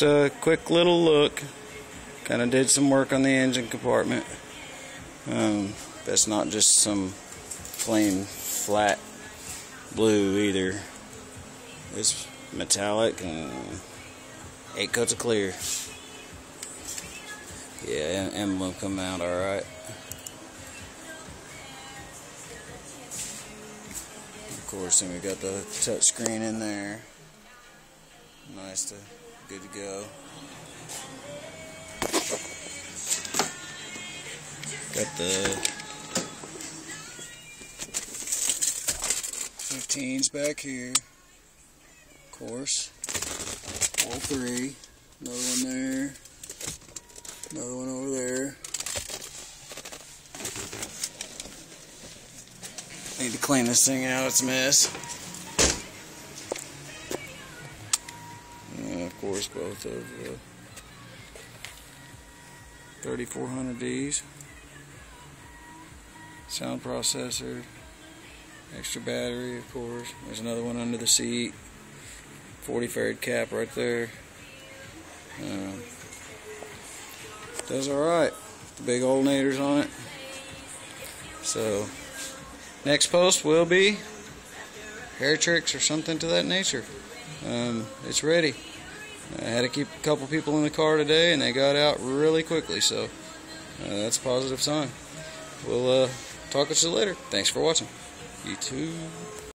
just a quick little look. Kind of did some work on the engine compartment. Um, that's not just some plain flat blue either. It's metallic and eight coats of clear. Yeah, emblem come out alright. Of course, and we got the touch screen in there. Nice to good to go. Got the 15s back here. Of course. All three. Another one there. Another one over there. Need to clean this thing out, it's a mess. Course, both of the 3400Ds. Sound processor. Extra battery, of course. There's another one under the seat. 40 farad cap right there. Um, does alright. The big alternators on it. So, next post will be hair tricks or something to that nature. Um, it's ready. I had to keep a couple people in the car today and they got out really quickly, so uh, that's a positive sign. We'll uh, talk to you later. Thanks for watching. YouTube.